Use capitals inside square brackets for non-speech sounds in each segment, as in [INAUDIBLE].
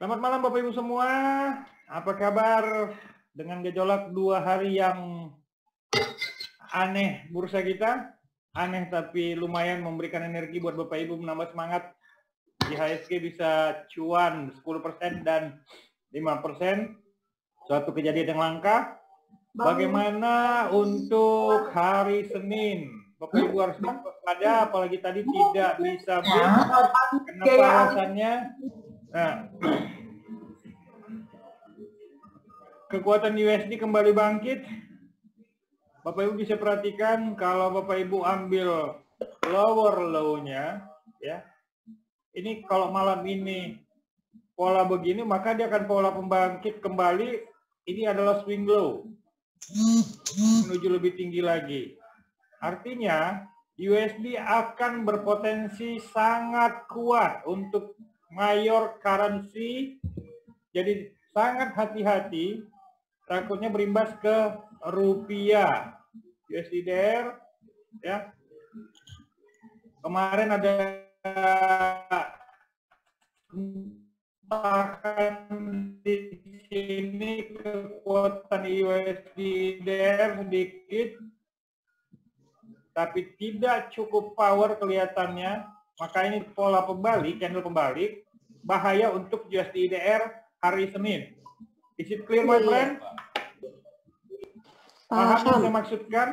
Selamat malam Bapak Ibu semua. Apa kabar dengan gejolak dua hari yang aneh bursa kita? Aneh tapi lumayan memberikan energi buat Bapak Ibu menambah semangat. IHSG bisa cuan 10% dan 5%. Suatu kejadian yang langka. Bagaimana untuk hari Senin? Bapak Ibu harus waspada apalagi tadi tidak bisa Kenapa alasannya? Nah, kekuatan USD kembali bangkit. Bapak Ibu bisa perhatikan kalau Bapak Ibu ambil lower low-nya ya. Ini kalau malam ini pola begini maka dia akan pola pembangkit kembali. Ini adalah swing low menuju lebih tinggi lagi. Artinya USD akan berpotensi sangat kuat untuk mayor currency. Jadi sangat hati-hati takutnya berimbas ke rupiah. USD ya. Kemarin ada bahkan di sini kekuatan USD there sedikit tapi tidak cukup power kelihatannya, maka ini pola pembalik, candle pembalik, bahaya untuk USD IDR hari Senin. Is it clear, my friend? Paham yang saya maksudkan?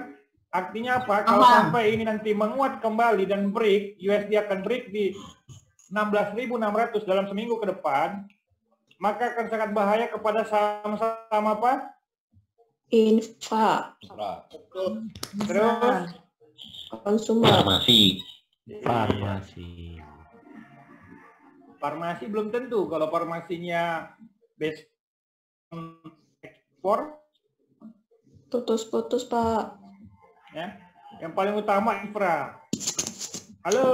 Artinya apa? Kalau sampai ini nanti menguat kembali dan break, USD akan break di 16.600 dalam seminggu ke depan, maka akan sangat bahaya kepada saham-saham apa? Infra. Terus Konsumer. Farmasi. Farmasi. farmasi belum tentu. Kalau farmasinya base ekspor, Putus-putus, Pak. ya. Yang paling utama infra. Halo,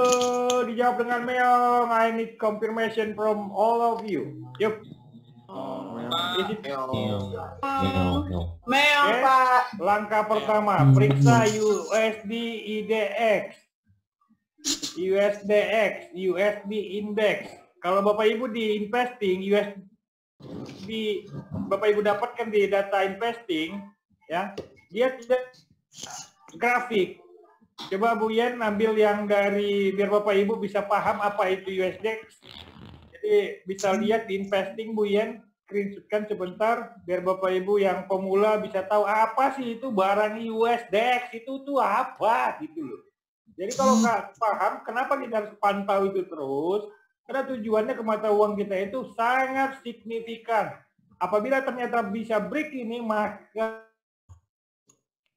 dijawab dengan Meong. I need confirmation from all of you. Yuk. Is it- Meong, Oke. Pak. Langkah pertama, periksa USD IDX. USDX, USD Index. Kalau Bapak Ibu di investing, USD Bapak Ibu dapatkan di data investing, ya, dia tidak grafik. Coba Bu Yen ambil yang dari biar Bapak Ibu bisa paham apa itu USDX. Jadi bisa lihat di investing Bu Yen, screenshotkan sebentar biar Bapak Ibu yang pemula bisa tahu apa sih itu barang USDX itu tuh apa gitu loh. Jadi kalau nggak paham kenapa kita harus pantau itu terus? Karena tujuannya ke mata uang kita itu sangat signifikan. Apabila ternyata bisa break ini maka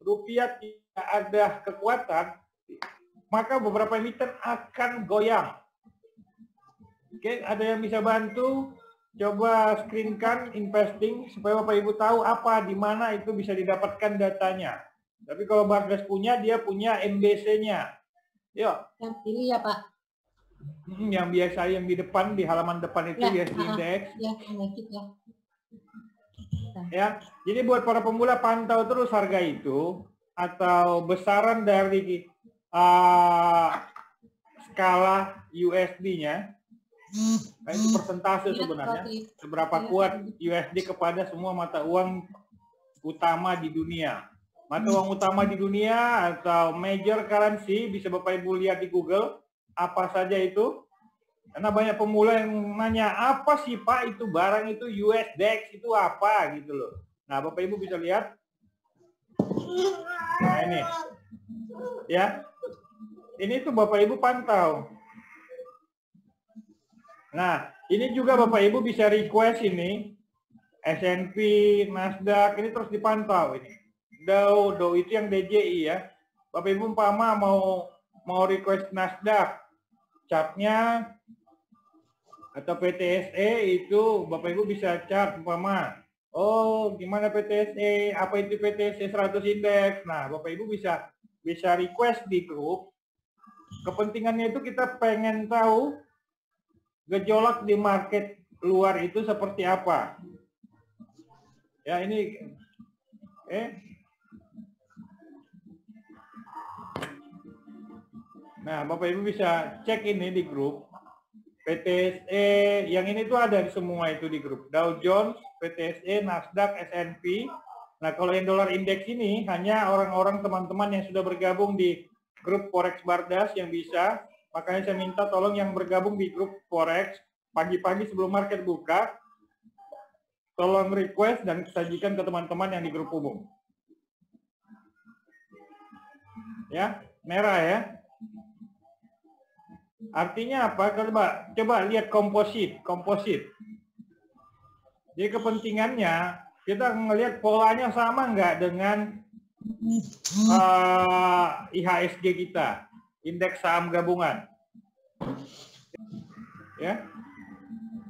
rupiah tidak ada kekuatan, maka beberapa emiten akan goyang. Oke, ada yang bisa bantu? Coba screenkan investing supaya Bapak Ibu tahu apa di mana itu bisa didapatkan datanya. Tapi kalau Barclays punya, dia punya MBC-nya. Yuk, Yang pilih ya, Pak. hmm, yang biasa yang di depan di halaman depan itu Ya, USD ah. Index. Ya, ya. ya. Jadi buat para pemula pantau terus harga itu atau besaran dari uh, skala USD-nya. Nah, itu persentase Iya, sebenarnya. itu. Seberapa Iya. kuat USD kepada semua mata uang utama di dunia. Mata uang utama di dunia atau major currency bisa Bapak Ibu lihat di Google apa saja itu. Karena banyak pemula yang nanya apa sih Pak itu barang itu USDX itu apa gitu loh. Nah Bapak Ibu bisa lihat. Nah ini. Ya. Ini tuh Bapak Ibu pantau. Nah, ini juga Bapak Ibu bisa request ini S&P, Nasdaq ini terus dipantau ini. Dow, Dow itu yang DJI ya. Bapak Ibu umpama mau mau request Nasdaq chartnya atau PTSE itu Bapak Ibu bisa chart umpama. Oh gimana PTSE apa itu PTSE 100 indeks? Nah Bapak Ibu bisa bisa request di grup. Kepentingannya itu kita pengen tahu gejolak di market luar itu seperti apa. Ya ini eh Nah, Bapak Ibu bisa cek ini di grup. PTSE, yang ini tuh ada semua itu di grup. Dow Jones, PTSE, Nasdaq, S&P. Nah, kalau yang dollar index ini hanya orang-orang teman-teman yang sudah bergabung di grup Forex Bardas yang bisa. Makanya saya minta tolong yang bergabung di grup Forex pagi-pagi sebelum market buka, tolong request dan sajikan ke teman-teman yang di grup umum. Ya, merah ya. Artinya apa? Coba coba lihat komposit, komposit. Jadi kepentingannya kita melihat polanya sama nggak dengan uh, IHSG kita, indeks saham gabungan. Ya.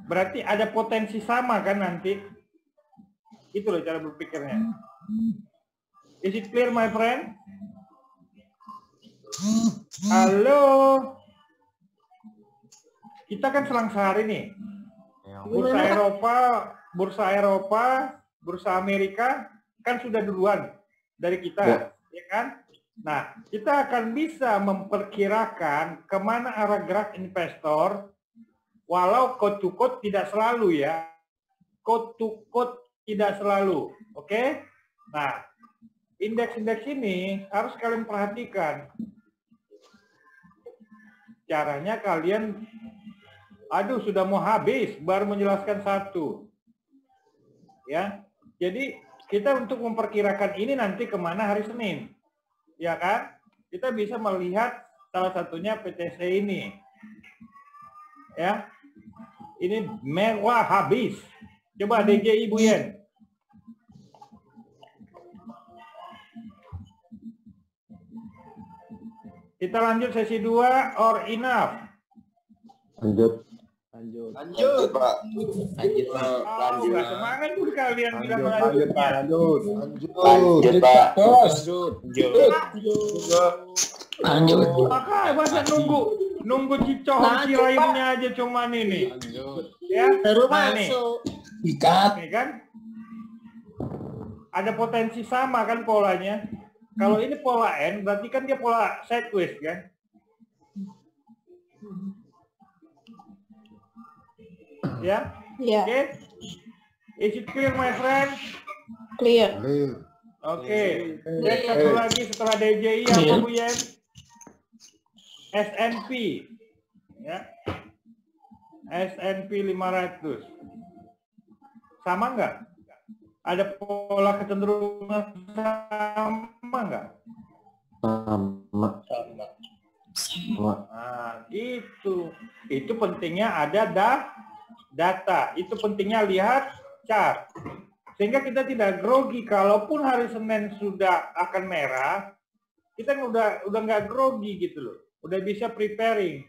Berarti ada potensi sama kan nanti? Itu loh cara berpikirnya. Is it clear my friend? Halo. Kita kan selang sehari nih. Bursa Eropa, bursa Eropa, bursa Amerika kan sudah duluan dari kita, ya, ya kan? Nah, kita akan bisa memperkirakan ke mana arah gerak investor, walau code to code tidak selalu ya. Code to code tidak selalu, oke? Okay? Nah, indeks-indeks ini harus kalian perhatikan. Caranya kalian aduh sudah mau habis baru menjelaskan satu. Ya. Jadi kita untuk memperkirakan ini nanti ke mana hari Senin. Ya kan? Kita bisa melihat salah satunya PTC ini. Ya. Ini mewah habis. Coba DJI Bu Yen. Kita lanjut sesi 2 or enough. Lanjut. Lanjut. Lanjut, Pak. Lanjut, Pak. Lanjut. nggak semangat pun kalian bilang Lanjut, lanjut. lanjut, Pak, lanjut. Lanjut, Pak. Lanjut. Lanjut. Maka masa nunggu nunggu cicoh Lanjut, cirayumnya aja cuman ini. Ya, Baru nih. masuk. Ikat. kan? Ada potensi sama kan polanya. Kalau ini pola N, berarti kan dia pola sideways kan? Ya, Ya, oke. Is it clear, my friend? clear. Oke. Dan satu lagi setelah DJI apa Bu Yen? SNP. Ya. SNP 500. Sama nggak? Ada pola kecenderungan sama nggak? Sama. Sama. Nah, itu. Itu pentingnya ada da data. Itu pentingnya lihat chart. Sehingga kita tidak grogi. Kalaupun hari Senin sudah akan merah, kita udah udah nggak grogi gitu loh. Udah bisa preparing.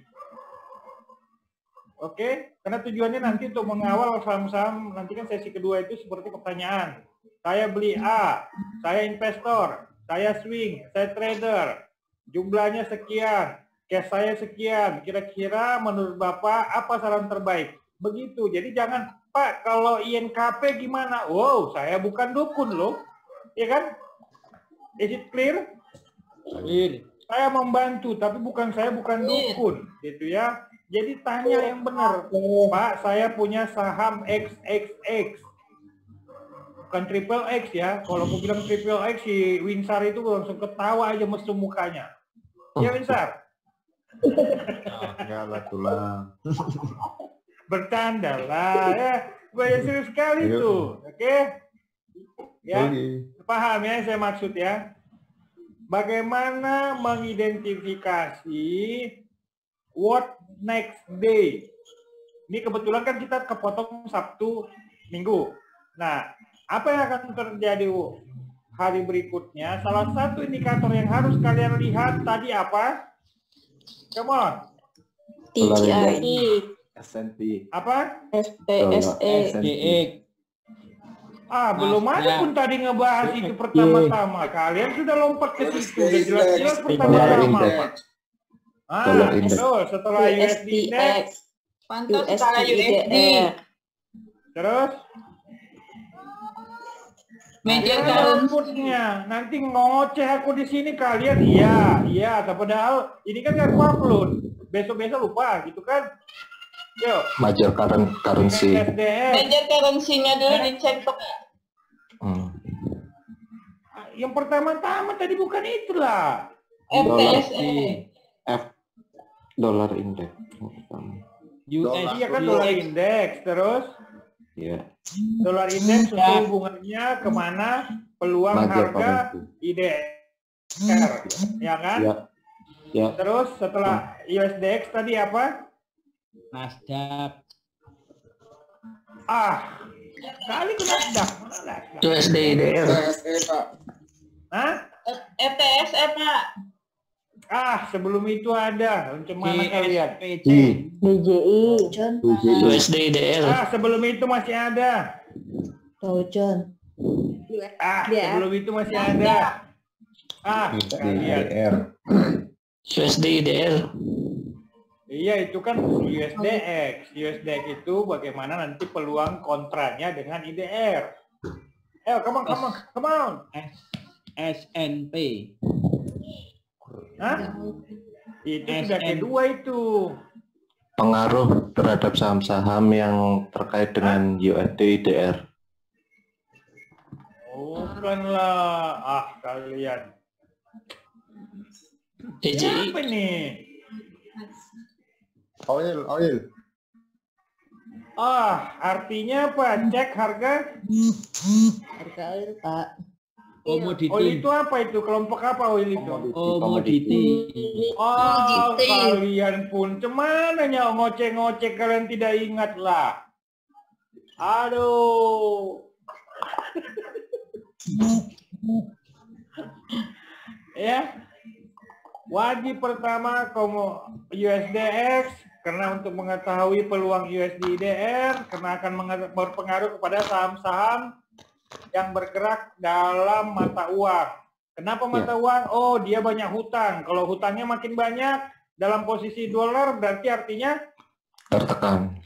Oke, karena tujuannya nanti untuk mengawal saham-saham nanti kan sesi kedua itu seperti pertanyaan. Saya beli A, saya investor, saya swing, saya trader, jumlahnya sekian, cash saya sekian, kira-kira menurut Bapak apa saran terbaik? Begitu, jadi jangan Pak kalau INKP gimana? Wow, saya bukan dukun loh, ya kan? Is it clear? Clear. Saya membantu, tapi bukan saya bukan dukun, gitu ya. Jadi tanya yang benar, Pak. Saya punya saham XXX, bukan triple X ya. Kalau aku bilang triple X si Winsar itu langsung ketawa aja mesum mukanya. Ya Winsar, [LAUGHS] Enggak lah tulang. [LAUGHS] bercanda lah ya. Gue ya serius sekali Ayo. tuh, oke? Ya. Oke. Paham ya saya maksud ya? Bagaimana mengidentifikasi what next day? Ini kebetulan kan kita kepotong Sabtu Minggu. Nah, apa yang akan terjadi hari berikutnya? Salah satu indikator yang harus kalian lihat tadi apa? Come on. TGI, SNP. Apa? SPSE, GX. Ah, belum ada ya. pun tadi ngebahas itu pertama-tama. Kalian sudah lompat ke situ. Udah jelas-jelas pertama-tama. Ah, betul. Setelah USD Index, Pantau skala USD. Terus Media outputnya. Nanti ngoceh aku di sini kalian. Iya, iya. Tapi padahal ini kan aku upload. Besok-besok lupa gitu kan. Major current currency. Major currency-nya dulu dicek tuh. Hmm. Yang pertama-tama tadi bukan itulah. FTSE. F dollar index. US Iya kan dolar indeks terus Ya, dolar indeks itu hubungannya ke mana peluang major harga currency. IDR, ya kan? Ya, ya. Terus setelah USDX tadi apa? Nasdaq. Ah, kali ke Nasdaq. USD IDR. Pak. Hah? FTSE Pak. Ah, sebelum itu ada. Macam mana kalian? GSPC. I, DJI. John. UJI. USD IDR. Ah, sebelum itu masih ada. Dow John. Ah, Ya. sebelum itu masih ada. Ah, kalian. USD IDR. Iya, itu kan USDX. USDX itu bagaimana nanti peluang kontranya dengan IDR. Eh, come on, come on, come on. SNP. Hah? Itu sudah SN. kedua itu. Pengaruh terhadap saham-saham yang terkait dengan USD IDR. Bukanlah. Ah, kalian. DJI. Apa nih? Oil, oil. Ah, artinya apa? Cek harga Harga oil, Pak. Komoditi. oil itu apa itu? Kelompok apa oil itu? Komoditi. Oh, kalian pun cemana nya ngoceh-ngoceh kalian tidak ingat lah. Aduh. [LAUGHS] ya. Wajib pertama komo USDX karena untuk mengetahui peluang USDDR karena akan berpengaruh kepada saham-saham yang bergerak dalam mata uang. Kenapa mata uang? Oh, dia banyak hutang. Kalau hutangnya makin banyak dalam posisi dolar berarti artinya Tertekan.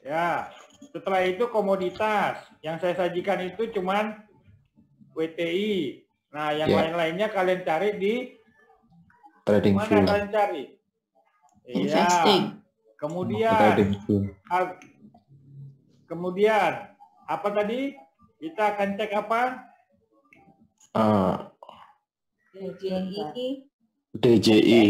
ya. Setelah itu komoditas. Yang saya sajikan itu cuman WTI. Nah, yang Ya. lain-lainnya kalian cari di Trading mana view. kalian cari? Investing. Iya. Kemudian. Al- Kemudian apa tadi? Kita akan cek apa? Ah, DJI. DJI.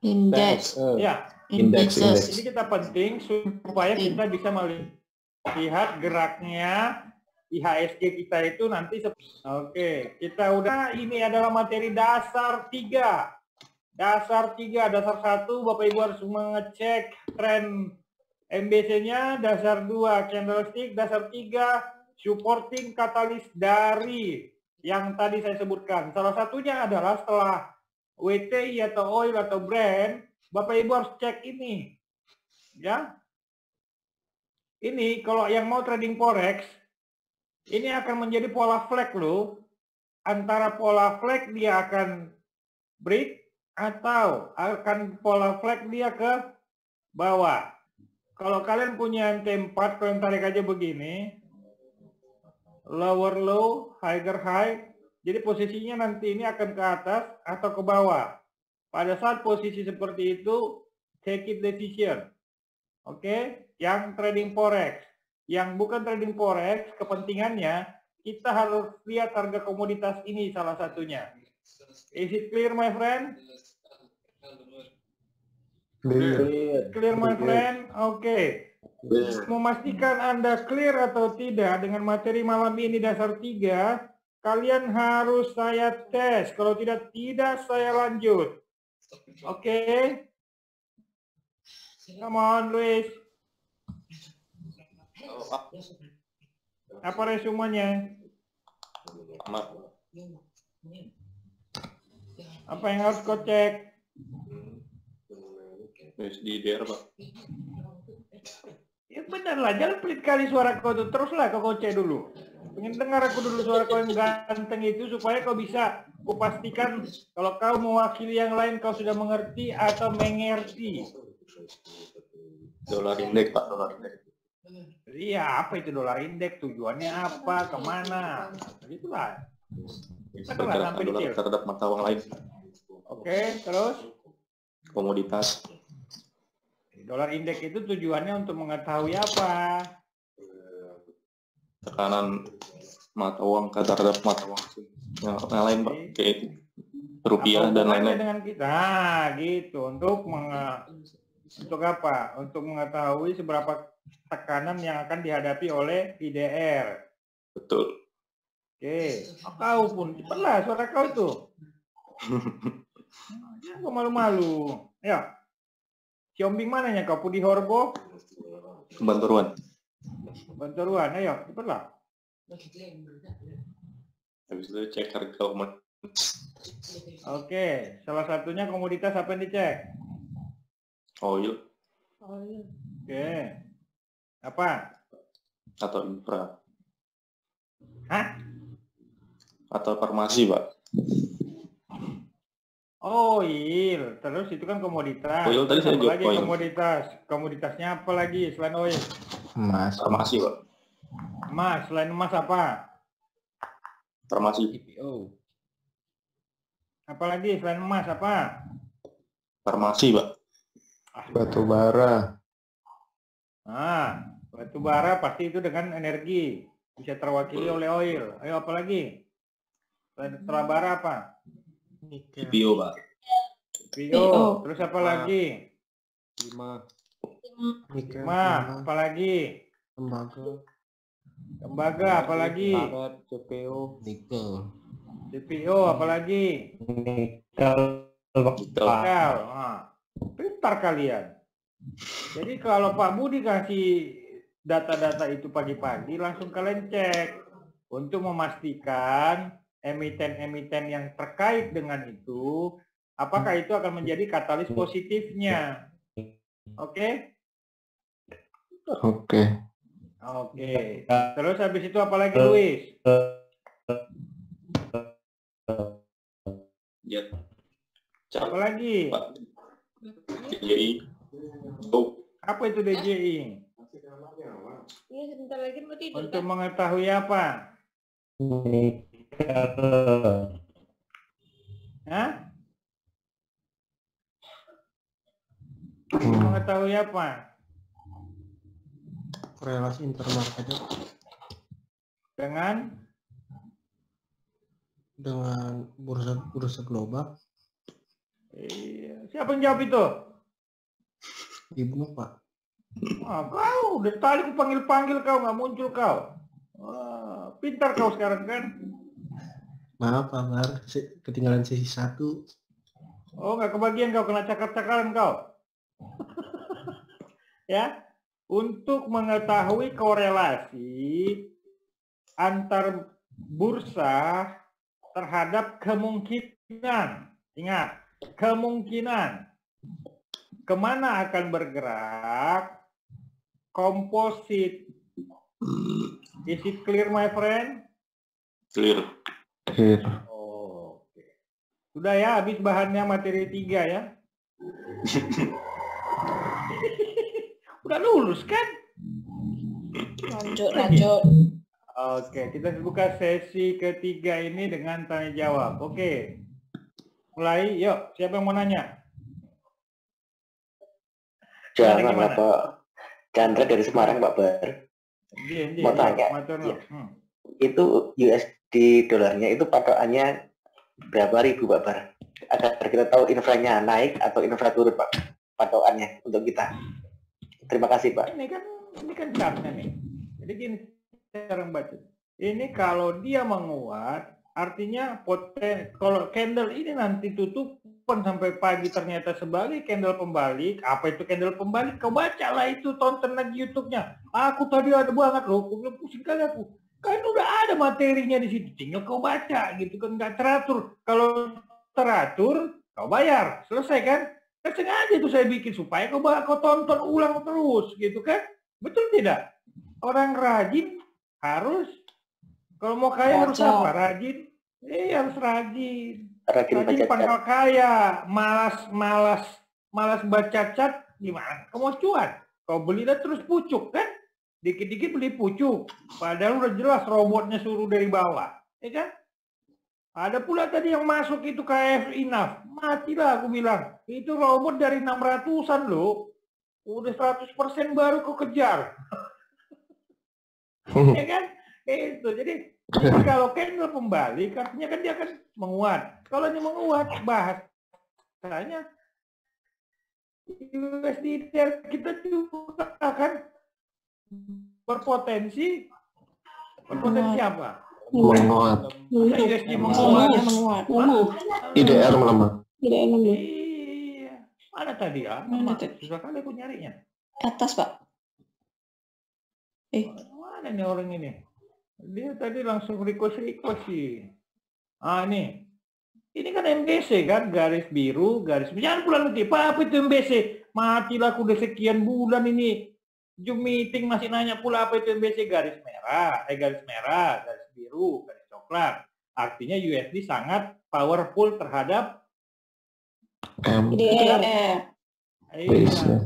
Index. Ya, Indeks, Indexes. indeks. jadi kita penting supaya kita bisa melihat geraknya IHSG kita itu nanti. Oke, kita udah ini adalah materi dasar tiga. Dasar tiga, dasar satu, Bapak Ibu harus mengecek tren MBC-nya, dasar dua candlestick, dasar tiga supporting katalis dari yang tadi saya sebutkan. Salah satunya adalah setelah WTI atau oil atau brand, Bapak Ibu harus cek ini. Ya. Ini kalau yang mau trading forex, ini akan menjadi pola flag loh. Antara pola flag dia akan break atau akan pola flag dia ke bawah. Kalau kalian punya MT4, kalian tarik aja begini. Lower low, higher high. Jadi posisinya nanti ini akan ke atas atau ke bawah. Pada saat posisi seperti itu, take it decision. Oke, yang trading forex. Yang bukan trading forex, kepentingannya kita harus lihat harga komoditas ini salah satunya. Is it clear my friend? Clear my friend? Oke. Memastikan Anda clear atau tidak dengan materi malam ini dasar tiga, kalian harus saya tes. Kalau tidak, tidak saya lanjut. Oke? Come on, Luis. Apa resumenya? Apa yang harus kau cek? USDDR, Pak. Ya benar lah, jangan pelit kali suara kau tuh. Teruslah kau kocek dulu. Pengen dengar aku dulu suara kau yang ganteng itu supaya kau bisa kupastikan kalau kau mewakili yang lain kau sudah mengerti atau mengerti. Dolar indeks, Pak. Dolar indeks. Iya, apa itu dolar indeks? Tujuannya apa? Ke mana? Itulah. Kita sampai detail. terhadap mata uang lain. Oke, terus? Komoditas. Dolar indeks itu tujuannya untuk mengetahui apa? Tekanan mata uang terhadap mata uang. Yang lain Pak, kayak rupiah Apa dan lain-lain. dengan kita nah, gitu untuk menge- untuk apa untuk mengetahui seberapa tekanan yang akan dihadapi oleh IDR Betul. oke kau pun cepatlah suara kau itu [LAUGHS] Jangan malu-malu? Ya. Siombing mananya kau? Pudi Horbo Bantuan. Banturuan ayo cepatlah Habis itu cek harga umat. oke salah satunya komoditas apa yang dicek? Oil. Oke. Apa? Atau infra. Hah? atau farmasi Pak. Oil, terus itu kan komoditas. Oil tadi saya apa jawab lagi oil. komoditas? Komoditasnya apa lagi selain oil? Emas. Farmasi Pak. Emas, selain emas apa? Farmasi. IPO. Apa lagi selain emas apa? Farmasi Pak. Batu bara. Nah, batu bara pasti itu dengan energi. Bisa terwakili oleh oil. Ayo apa lagi? Selain bara apa? IPO Pak. PO. PO. Terus apa lagi? Lima. Ma, apa lagi? Tembaga. Tembaga, apa lagi? Karet, CPO. Nikel. CPO, apa lagi? Nikel. Akal. Nah, pintar kalian. Jadi kalau Pak Budi kasih data-data itu pagi-pagi, langsung kalian cek untuk memastikan emiten-emiten yang terkait dengan itu, apakah itu akan menjadi katalis positifnya. Oke? Oke. Oke. Terus habis itu apa lagi, Luis? Ya. Apa lagi? DJI. Oh, Apa itu DJI? Iya sebentar lagi mau tidur Untuk kan? mengetahui apa? Hah? Hmm. mengetahui apa? korelasi intermarket Dengan dengan bursa bursa global Iya. Siapa yang jawab itu? ibnu pak Ah, kau dari tadi panggil-panggil kau nggak muncul kau. Wah, pintar kau sekarang kan? Maaf pak Se- ketinggalan sesi satu Oh, nggak kebagian kau kena cakar-cakaran kau. [LAUGHS] ya, untuk mengetahui korelasi antar bursa terhadap kemungkinan, ingat, kemungkinan ke mana akan bergerak komposit. Is it clear, my friend? clear. Clear. Oke. Sudah ya, habis bahannya materi tiga ya. [LAUGHS] Udah lulus kan? Lanjut, lanjut. Oke, kita buka sesi ketiga ini dengan tanya jawab. Oke. Mulai, yuk. Siapa yang mau nanya? Jangan? Pak. Chandra dari Semarang Pak Bar. Dia, dia, Mau tanya. Iya. hmm. Itu USD dolarnya itu patokannya berapa ribu Pak Bar? Agar kita tahu infranya naik atau infra turun Pak. Patokannya untuk kita. Terima kasih Pak. Ini kan, ini kan chartnya nih. Jadi gini, cara membaca. Ini kalau dia menguat, artinya poten kalau candle ini nanti tutupan sampai pagi ternyata sebagai candle pembalik apa itu candle pembalik kau baca lah itu tonton lagi YouTube-nya aku tadi ada banget loh aku bilang pusing kali aku kan udah ada materinya di situ. Tinggal kau baca gitu kan. Nggak teratur. Kalau teratur kau bayar. Selesai kan? Kan sengaja itu saya bikin supaya kau kau tonton ulang terus gitu kan? Betul tidak? Orang rajin harus kalau mau kaya harus Baca. apa? Rajin? Eh harus rajin. Rajin rajin baca cat. pangkal kaya. Malas malas malas baca cat gimana? Kau mau cuan? Kau beli dan terus pucuk kan dikit-dikit beli pucuk padahal udah jelas robotnya suruh dari bawah ya kan ada pula tadi yang masuk itu KF Inaf matilah aku bilang itu robot dari 600-an loh udah 100% baru kau kejar. [LAUGHS] ya kan? Itu. Jadi, jadi [LAUGHS] kalau candle kembali, artinya kan dia akan menguat. Kalau dia menguat, bahasanya USD kita juga akan berpotensi berpotensi apa? Menguat. USD menguat? IDR melemah. Enak ya. Iya. Mana tadi ya? Mana? Susah kali aku nyarinya. Atas, Pak. Eh, Mana nih orang ini? Dia tadi langsung request request sih. Ah nih. Ini kan MBC kan, garis biru, garis jangan bulan nanti. Pak, apa itu MBC? Matilah aku udah sekian bulan ini. Zoom meeting masih nanya pula apa itu MBC garis merah, eh garis merah, garis biru, garis coklat. Artinya USD sangat powerful terhadap M. IDR. Iya. Bisa.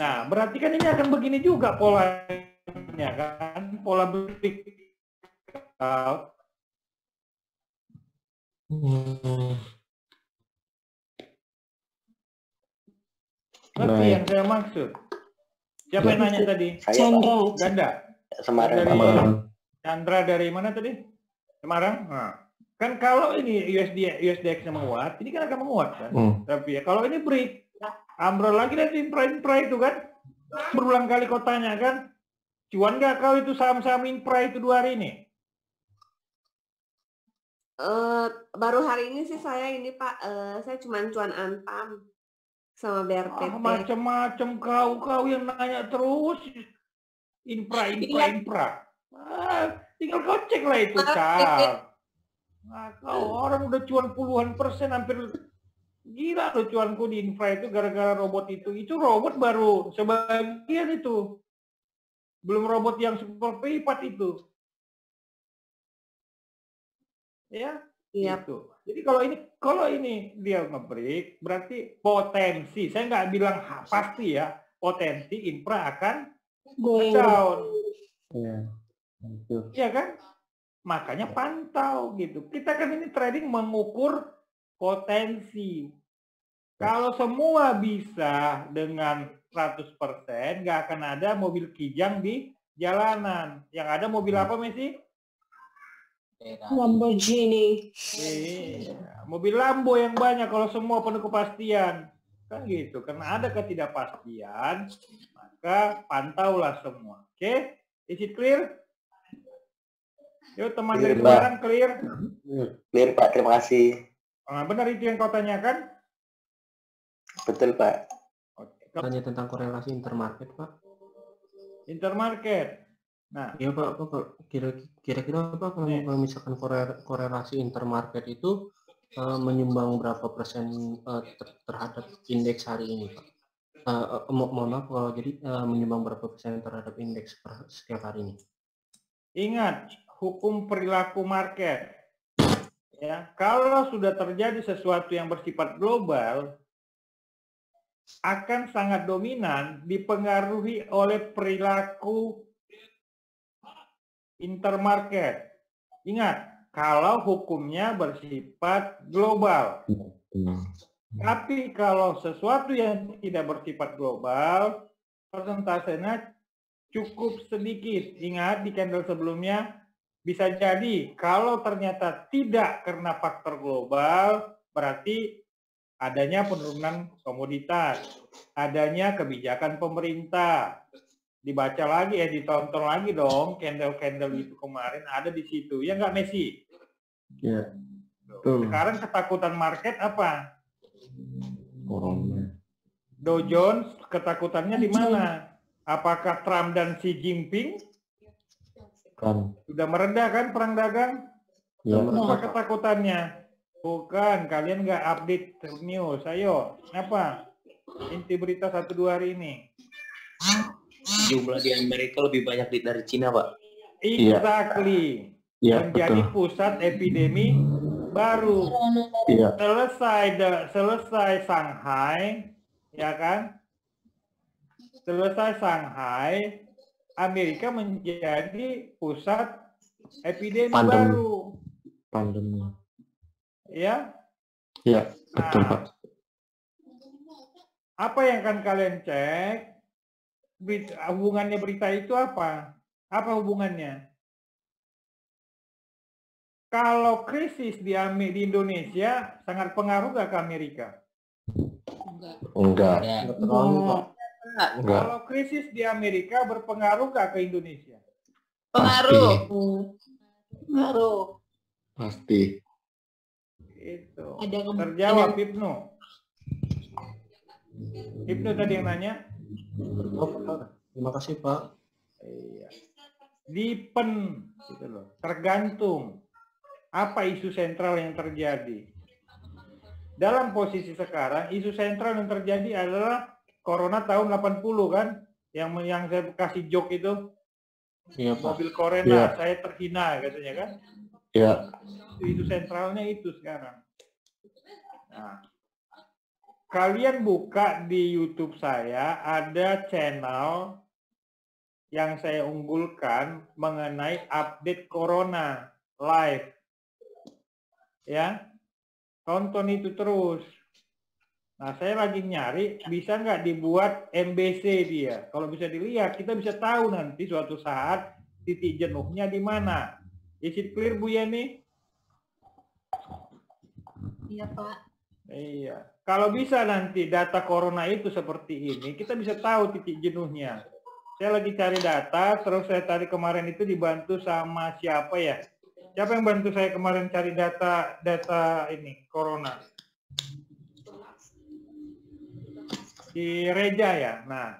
Nah, berarti kan ini akan begini juga polanya kan, pola vertikal. Hmm. Ngerti Baik. yang saya maksud? Siapa yang nanya tadi? Saya Chandra. Ganda. Semarang. Dari Semarang. Chandra dari mana tadi? Semarang. Nah, kan kalau ini USD USDX nya menguat, ini kan akan menguat kan. Hmm. Tapi ya kalau ini break, ambrol lagi nanti infra-infra itu kan. Berulang kali kau tanya kan, cuan nggak kau itu saham-saham infra itu dua hari ini? Eh, baru hari ini sih saya ini Pak, eh, saya cuma cuan anpam sama Ah, BRPT. macam-macam kau kau yang nanya terus. Infra infra Iya. infra ah, tinggal kau cek lah itu Ah, Charles nah, kau orang udah cuan puluhan persen hampir gila tuh cuanku di infra itu gara-gara robot itu. Itu robot baru sebagian itu. Belum robot yang super lipat itu. Ya Iya, Gitu. Jadi kalau ini kalau ini dia ngebreak berarti potensi. Saya nggak bilang ha- pasti ya. Potensi infra akan down. Iya. Iya kan? Makanya pantau gitu. Kita kan ini trading mengukur potensi. Kalau semua bisa dengan 100% nggak akan ada mobil kijang di jalanan. Yang ada mobil apa Messi? Lamborghini. Iya, mobil Lambo yang banyak kalau semua penuh kepastian. Kan gitu, karena ada ketidakpastian, maka pantaulah semua. Oke? Is it clear? Yuk teman Clear, dari. Semarang clear? Clear Pak, terima kasih. Nah, benar itu yang kau tanyakan? Betul Pak. Oke. Tanya tentang korelasi intermarket, Pak. Intermarket. Nah, Iya Pak, Pak, Pak. Kira- kira-kira apa kalau, Nih. kalau misalkan kore- korelasi intermarket itu eh, menyumbang berapa persen eh, ter- terhadap indeks hari ini Pak? Eh, eh, mo- mohon maaf kalau jadi eh, menyumbang berapa persen terhadap indeks per setiap hari ini? ingat hukum perilaku market. Ya, kalau sudah terjadi sesuatu yang bersifat global akan sangat dominan dipengaruhi oleh perilaku intermarket. Ingat, kalau hukumnya bersifat global. Tapi kalau sesuatu yang tidak bersifat global, persentasenya cukup sedikit. Ingat di candle sebelumnya bisa jadi kalau ternyata tidak karena faktor global berarti adanya penurunan komoditas, adanya kebijakan pemerintah. Dibaca lagi ya, ditonton lagi dong candle-candle itu kemarin ada di situ. Ya nggak Messi? Iya. Betul. Sekarang ketakutan market apa? Corona. Dow Jones ketakutannya di mana? Apakah Trump dan Xi Jinping Kan. sudah meredah kan perang dagang? Ya. Apa ketakutannya? Bukan, kalian nggak update news. Ayo, apa? Inti berita satu dua hari ini. Jumlah di Amerika lebih banyak di- dari Cina, Pak. Iya. Exactly. Iya, Menjadi betul. pusat epidemi baru. Iya. Selesai de- selesai Shanghai, ya kan? Selesai Shanghai, Amerika menjadi pusat epidemi Pandemi. baru, Pandemi. ya. Iya, betul, Nah, Pak. apa yang akan kalian cek? Berita, hubungannya berita itu apa? Apa hubungannya? Kalau krisis di, di Indonesia sangat pengaruh nggak ke Amerika? Enggak. Nggak terlalu, Pak. Enggak. Kalau krisis di Amerika berpengaruh nggak ke Indonesia? Pengaruh. Pengaruh. Pasti. Itu. Ada. Terjawab Ibnu. Ibnu tadi yang nanya. Oh. Terima kasih, Pak. Iya. Dipen gitu loh. Tergantung apa isu sentral yang terjadi. Dalam posisi sekarang, isu sentral yang terjadi adalah Corona tahun 80 kan? Yang yang saya kasih joke itu Iya, Pak. mobil Corona Iya. saya terhina katanya kan? Ya. Itu isu sentralnya itu sekarang. Nah, kalian buka di YouTube saya ada channel yang saya unggulkan mengenai update corona live. Ya, tonton itu terus. Nah, saya lagi nyari bisa nggak dibuat MBC dia. Kalau bisa dilihat, kita bisa tahu nanti suatu saat titik jenuhnya di mana. Is clear Bu Yeni? Iya Pak. Iya. Kalau bisa nanti data corona itu seperti ini, kita bisa tahu titik jenuhnya. Saya lagi cari data, terus saya tadi kemarin itu dibantu sama siapa ya? Siapa yang bantu saya kemarin cari data data ini corona? Di Reja ya. Nah,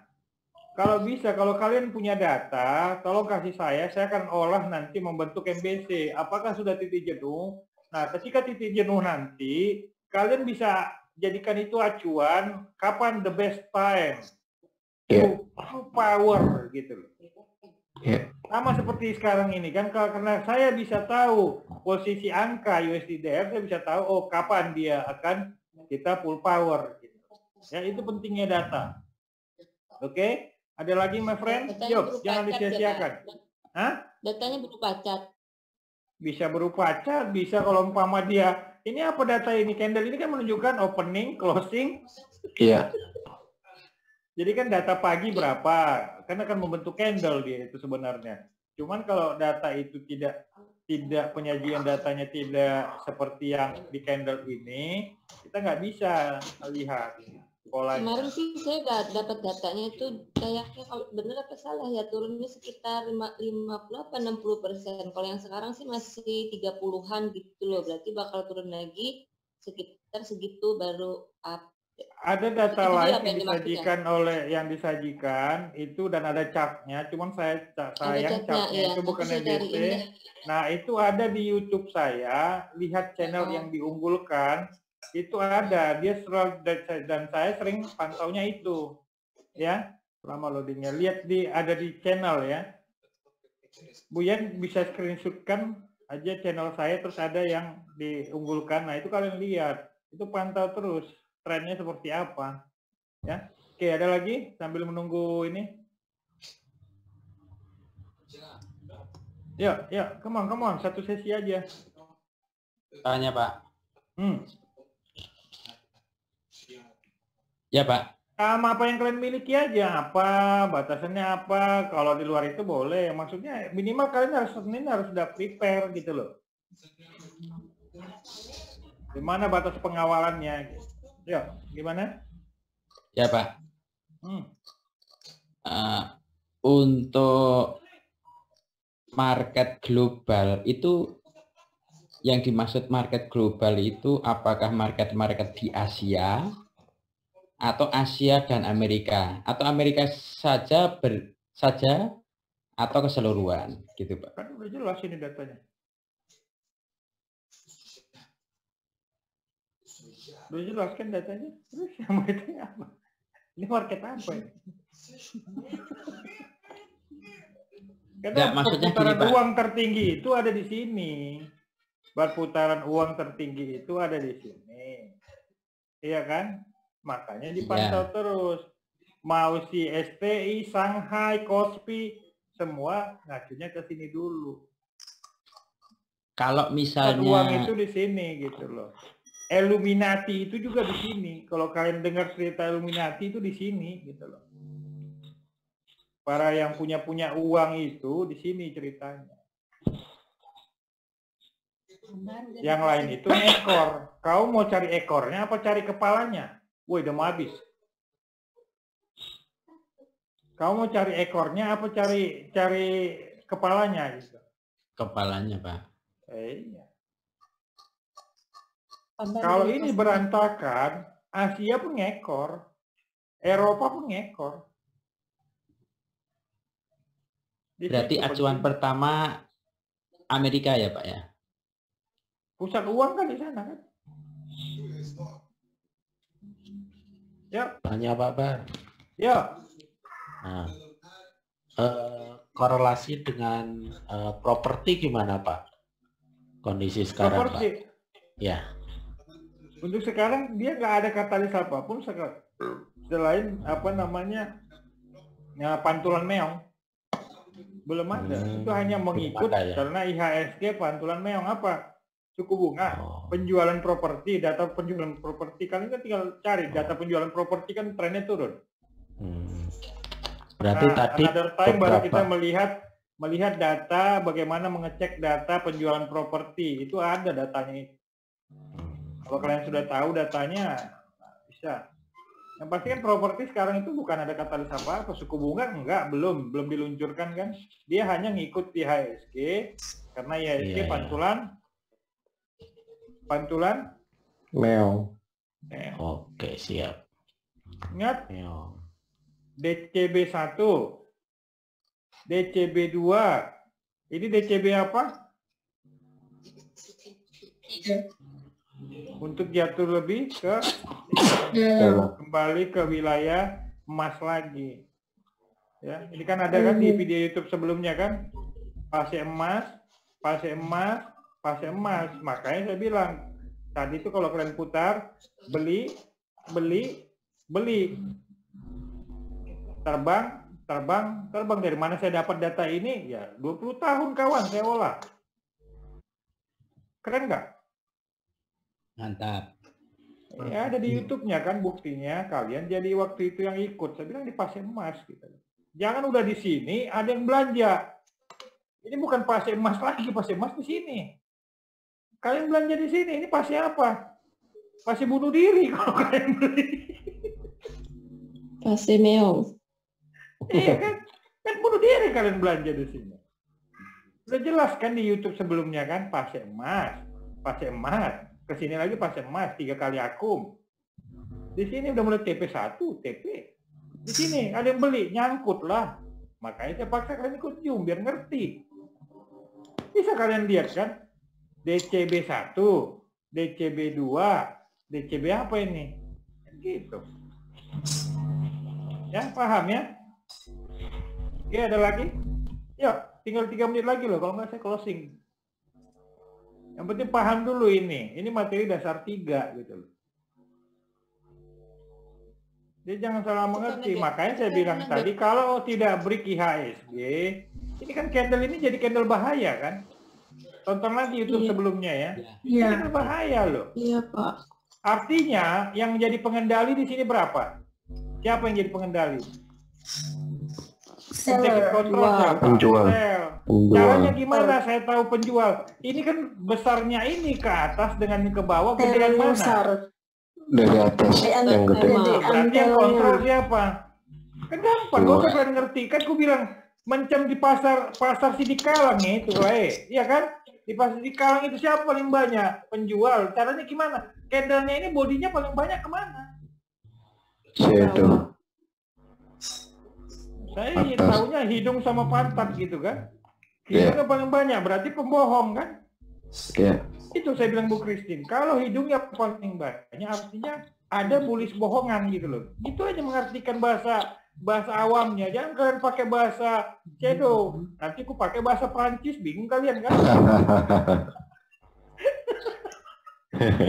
kalau bisa, kalau kalian punya data, tolong kasih saya, saya akan olah nanti membentuk MBC. Apakah sudah titik jenuh? Nah, ketika titik jenuh nanti, kalian bisa jadikan itu acuan kapan the best time Iya. to, to power gitu loh. Iya. Sama seperti sekarang ini kan kalau- karena saya bisa tahu posisi angka USDR saya bisa tahu oh kapan dia akan kita full power gitu. Ya itu pentingnya data. Oke? Ada lagi my friend? Datanya Yuk, jangan ya, disia-siakan. Hah? Datanya berupa cat. bisa berupa cat, bisa kalau umpama dia ini apa data ini candle ini kan menunjukkan opening, closing. Iya. Jadi kan data pagi berapa? Kan akan membentuk candle dia itu sebenarnya. Cuman kalau data itu tidak tidak penyajian datanya tidak seperti yang di candle ini, kita nggak bisa lihat polanya. Kemarin sih saya da- dapat datanya itu kayaknya kalau bener apa salah ya turunnya sekitar lima- 50 apa 60 persen. Kalau yang sekarang sih masih 30-an gitu loh. Berarti bakal turun lagi sekitar segitu baru up. Ada data Itu lain yang dimaksudnya? disajikan oleh yang disajikan itu dan ada chartnya, cuman saya sayang catnya chartnya ya. itu bukan deh. Nah, itu ada di YouTube saya. Lihat channel Oh. yang diunggulkan. Itu ada. Dia selalu dan saya sering pantaunya itu. Ya, lama loadingnya. Lihat di ada di channel ya. Bu Yan bisa screenshotkan aja channel saya terus ada yang diunggulkan. Nah, itu kalian lihat. Itu pantau terus trennya seperti apa. Ya. Oke, ada lagi sambil menunggu ini. Ya, ya, come on, come on, satu sesi aja. Tanya Pak. Hmm. Ya Pak. Sama apa yang kalian miliki aja, apa batasannya apa? Kalau di luar itu boleh. Maksudnya minimal kalian harus Senin harus sudah prepare gitu loh. Gimana batas pengawalannya? Ya, gimana? Ya Pak. Hmm. Eh, untuk market global itu yang dimaksud market global itu apakah market-market di Asia atau Asia dan Amerika atau Amerika saja ber, saja atau keseluruhan gitu Pak. Kan udah jelas ini datanya. Udah jelas kan datanya. Terus yang marketnya apa? Ini market apa ini? Karena Nggak, maksudnya gini, perputaran Pak. uang tertinggi itu ada di sini. Perputaran uang tertinggi itu ada di sini. Iya kan? Makanya dipantau Iya. terus. Mau si SPI, Shanghai, Kospi, semua ngacunya ke sini dulu. Kalau misalnya uang itu di sini gitu loh. Illuminati itu juga di sini. Kalau kalian dengar cerita Illuminati itu di sini gitu loh. para yang punya punya uang itu di sini ceritanya. Yang lain itu ekor. Kau mau cari ekornya apa cari kepalanya? Woi, udah mau habis. Kau mau cari ekornya apa cari cari kepalanya gitu? Kepalanya, Pak. Eh, iya. Kalau ini berantakan, Asia pun ngekor, Eropa pun ngekor. Di Berarti situ acuan penting. pertama Amerika ya, Pak ya? pusat uang kan di sana kan. Ya, Tanya Pak Bar. ya. Nah, eh, korelasi dengan eh, properti gimana Pak? Kondisi sekarang Properti. Pak? Ya. Untuk sekarang dia nggak ada katalis apa pun seka- selain apa namanya ya, pantulan meong. Belum ada. Hmm, Itu hanya mengikut ada ya? karena IHSG pantulan meong apa? Suku bunga, Oh. penjualan properti, data penjualan properti. Kalian kan tinggal cari data penjualan properti kan trennya turun. Hmm. Berarti Nah, tadi another time baru kita melihat melihat data bagaimana mengecek data penjualan properti itu ada datanya. Kalau kalian sudah tahu datanya bisa. Yang pasti kan properti sekarang itu bukan ada katalis apa apa suku bunga enggak belum belum diluncurkan kan. Dia hanya ngikut IHSG karena IHSG Iya, iya. pantulan pantulan meong. eh, Oke, siap. ingat Meong. DCB 1, DCB 2. Ini DCB apa? Untuk jatuh lebih ke kembali ke wilayah emas lagi. Ya, ini kan ada kan di video YouTube sebelumnya kan? Fase emas, fase emas, fase emas. Makanya saya bilang tadi itu kalau kalian putar beli, beli, beli terbang, terbang, terbang dari mana saya dapat data ini? Ya 20 tahun kawan saya olah. Keren nggak? Mantap. Ya ada di YouTube-nya kan buktinya kalian jadi waktu itu yang ikut. Saya bilang di pasar emas gitu. Jangan udah di sini ada yang belanja. Ini bukan pasar emas lagi, pasar emas di sini. Kalian belanja di sini, ini pasar apa? Pasar bunuh diri kalau [LAUGHS] kalian beli. Pasti meong. Iya kan? Kan bunuh diri kalian belanja di sini. Udah jelas kan di YouTube sebelumnya kan pasar emas, pasar emas, ke sini lagi pasar emas tiga kali akum. Di sini udah mulai TP1, TP. Di sini ada yang beli, nyangkut lah. Makanya saya paksa kalian ikut Zoom biar ngerti. Bisa kalian lihat kan? DCB 1, DCB 2, DCB apa ini? Gitu. Ya, paham ya? Oke, ada lagi? Yuk, tinggal tiga menit lagi loh, kalau nggak saya closing. Yang penting paham dulu ini. Ini materi dasar tiga gitu loh. Jadi jangan salah mengerti. Makanya saya bilang tadi, kalau tidak break IHSG, ini kan candle ini jadi candle bahaya kan? Tonton lagi YouTube Iya. sebelumnya ya. Iya. Ini kan bahaya loh. Iya Pak. Artinya yang jadi pengendali di sini berapa? Siapa yang jadi pengendali? Siapa? Penjual. Penjual. Caranya gimana? Saya tahu penjual. Ini kan besarnya ini ke atas dengan ke bawah gedean mana? Dari atas yang gede. Berarti yang kontrol siapa? Kan gampang, usah kalian ngerti. Kan aku bilang mencem di pasar pasar Sidikalang ya itu, eh. Iya kan? Di pasar Sidikalang itu siapa paling banyak? Penjual. Caranya gimana? Candlenya ini bodinya paling banyak ke mana? Shadow. Saya Atas. tahunya hidung sama pantat gitu kan. Hidungnya paling banyak, berarti pembohong kan? Ya. Itu saya bilang Bu Christine, kalau hidungnya paling banyak artinya ada bullish bohongan gitu loh. Itu aja mengartikan bahasa bahasa awamnya. Jangan kalian pakai bahasa shadow. Nanti aku pakai bahasa Prancis, bingung kalian kan? [LAUGHS]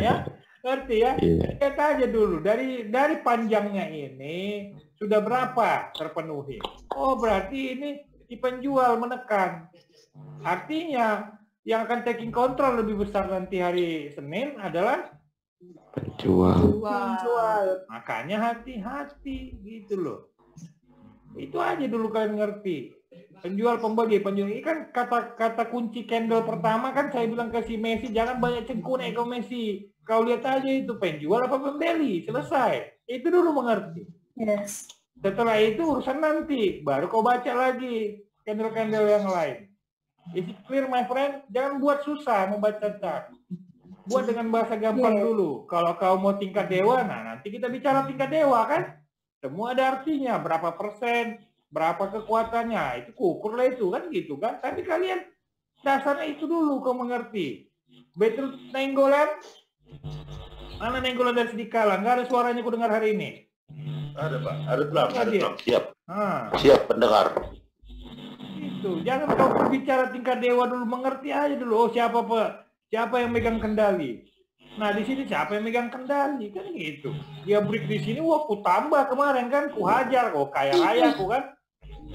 ya, ngerti ya? Lihat aja dulu dari dari panjangnya ini sudah berapa terpenuhi. Oh berarti ini si penjual menekan. Artinya yang akan taking control lebih besar nanti hari Senin adalah Penjual. Jual. makanya hati-hati gitu loh. Itu aja dulu kalian ngerti. Penjual pembeli, penjual ini kan kata kata kunci candle pertama kan saya bilang ke si Messi jangan banyak cengkun Eko Messi. Kau lihat aja itu penjual apa pembeli, selesai. Itu dulu mengerti. Yes. Setelah itu urusan nanti, baru kau baca lagi candle-candle yang lain. Is it clear my friend? Jangan buat susah membaca chart. Buat dengan bahasa gampang Yeah. dulu. Kalau kau mau tingkat dewa, nah nanti kita bicara tingkat dewa kan? Semua ada artinya, berapa persen, berapa kekuatannya, itu kukur lah itu kan gitu kan. Tapi kalian dasarnya itu dulu kau mengerti. Betul nenggolan? Mana nenggolan dari Sedikala? Nggak ada suaranya ku dengar hari ini. Ada Pak, ada Nggak ada belum. Siap, Ah. siap pendengar. Itu, jangan kau berbicara tingkat dewa dulu, mengerti aja dulu. Oh siapa pak? Siapa yang megang kendali? Nah di sini siapa yang megang kendali kan gitu. Dia break di sini, wah ku tambah kemarin kan, ku hajar, kok kaya raya aku kan.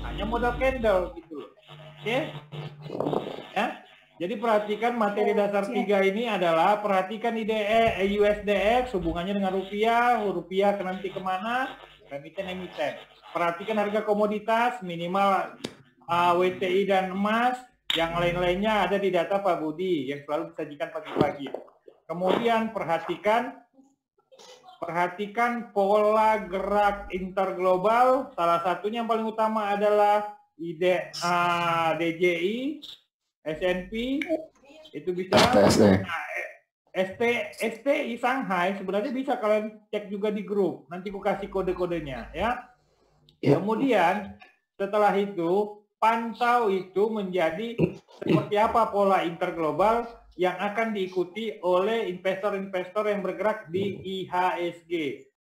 Hanya modal candle gitu loh. Oke? Ya. Jadi perhatikan materi dasar tiga ini adalah perhatikan IDE, eh, USDX hubungannya dengan rupiah, rupiah ke nanti ke mana, emiten emiten. Perhatikan harga komoditas minimal uh, WTI dan emas, yang lain-lainnya ada di data Pak Budi yang selalu disajikan pagi-pagi. Kemudian perhatikan perhatikan pola gerak interglobal. Salah satunya yang paling utama adalah ide uh, DJI, S&P itu bisa STSE. Nah, ST STI Shanghai sebenarnya bisa kalian cek juga di grup. Nanti ku kasih kode-kodenya ya. Kemudian setelah itu pantau itu menjadi seperti apa pola interglobal yang akan diikuti oleh investor-investor yang bergerak di IHSG.